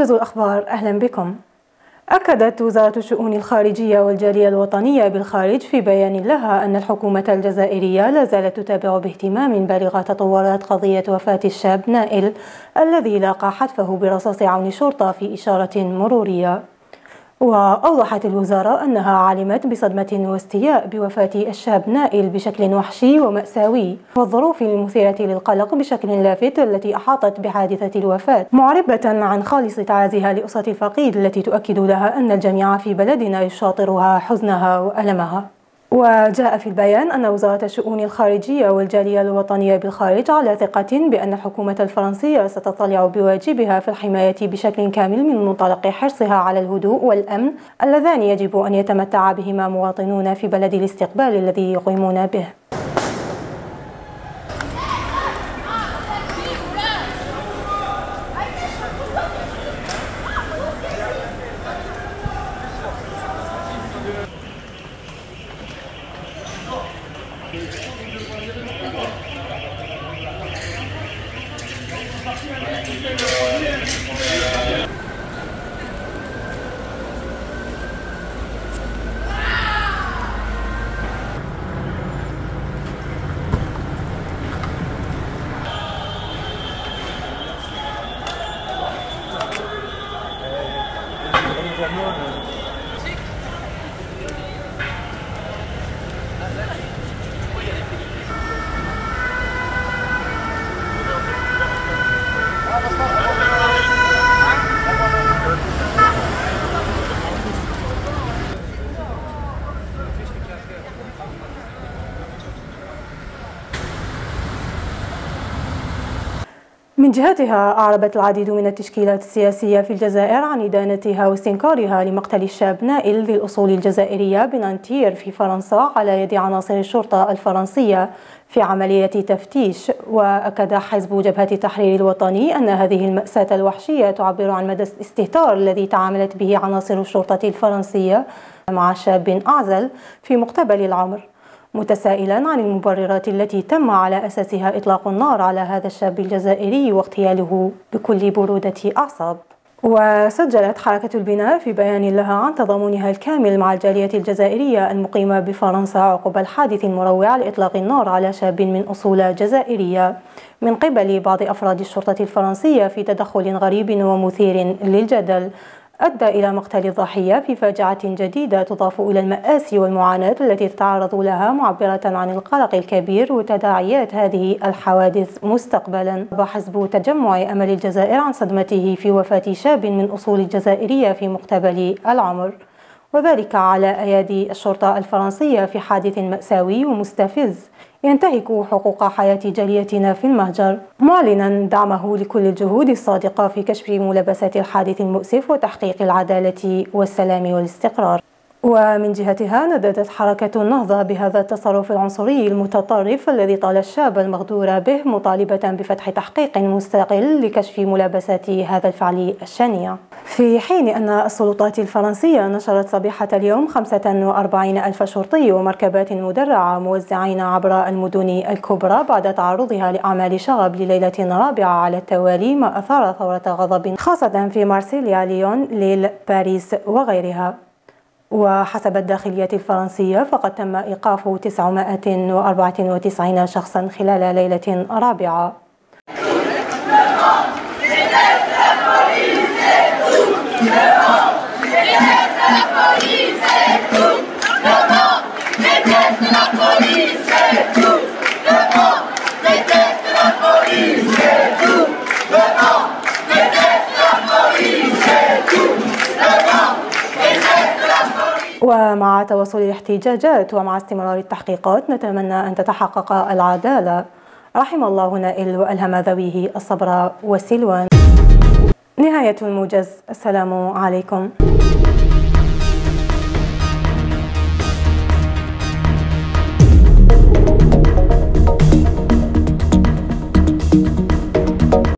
موجز الأخبار أهلا بكم. أكدت وزارة الشؤون الخارجية والجالية الوطنية بالخارج في بيان لها أن الحكومة الجزائرية لا زالت تتابع باهتمام بالغ تطورات قضية وفاة الشاب نائل الذي لاقى حتفه برصاص عون شرطة في إشارة مرورية. وأوضحت الوزارة أنها علمت بصدمة واستياء بوفاة الشاب نائل بشكل وحشي ومأساوي والظروف المثيرة للقلق بشكل لافت التي أحاطت بحادثة الوفاة معربة عن خالص تعازيها لأسرة الفقيد التي تؤكد لها أن الجميع في بلدنا يشاطرها حزنها وألمها. وجاء في البيان أن وزارة الشؤون الخارجية والجالية الوطنية بالخارج على ثقة بأن الحكومة الفرنسية ستطلع بواجبها في الحماية بشكل كامل من منطلق حرصها على الهدوء والأمن اللذان يجب أن يتمتع بهما مواطنون في بلد الاستقبال الذي يقيمون به. Gracias. من جهتها أعربت العديد من التشكيلات السياسية في الجزائر عن إدانتها واستنكارها لمقتل الشاب نائل ذي الأصول الجزائرية بنانتير في فرنسا على يد عناصر الشرطة الفرنسية في عملية تفتيش. وأكد حزب جبهة التحرير الوطني أن هذه المأساة الوحشية تعبر عن مدى الاستهتار الذي تعاملت به عناصر الشرطة الفرنسية مع شاب أعزل في مقتبل العمر. متسائلا عن المبررات التي تم على أساسها إطلاق النار على هذا الشاب الجزائري واغتياله بكل برودة أعصاب. وسجلت حركة البناء في بيان لها عن تضامنها الكامل مع الجالية الجزائرية المقيمة بفرنسا عقب الحادث المروع لإطلاق النار على شاب من أصول جزائرية من قبل بعض أفراد الشرطة الفرنسية في تدخل غريب ومثير للجدل. أدى إلى مقتل الضحية في فاجعة جديدة تضاف إلى المآسي والمعاناة التي تتعرض لها معبرة عن القلق الكبير وتداعيات هذه الحوادث مستقبلا. وحسب تجمع أمل الجزائر عن صدمته في وفاة شاب من أصول الجزائرية في مقتبل العمر. وذلك على أيادي الشرطة الفرنسية في حادث مأساوي ومستفز ينتهك حقوق حياة جاليتنا في المهجر. معلنا دعمه لكل الجهود الصادقة في كشف ملابسات الحادث المؤسف وتحقيق العدالة والسلام والاستقرار. ومن جهتها نددت حركة النهضة بهذا التصرف العنصري المتطرف الذي طال الشاب المغدور به مطالبة بفتح تحقيق مستقل لكشف ملابسات هذا الفعل الشنيع. في حين أن السلطات الفرنسية نشرت صبيحة اليوم 45 ألف شرطي ومركبات مدرعة موزعين عبر المدن الكبرى بعد تعرضها لأعمال شغب لليلة رابعة على التوالي ما أثار ثورة غضب خاصة في مارسيليا ليون ليل باريس وغيرها. وحسب الداخلية الفرنسية فقد تم إيقاف 994 شخصا خلال ليلة رابعة. ومع تواصل الاحتجاجات ومع استمرار التحقيقات نتمنى أن تتحقق العدالة. رحم الله نائل وألهم ذويه الصبر والسلوان نهاية الموجز. السلام عليكم.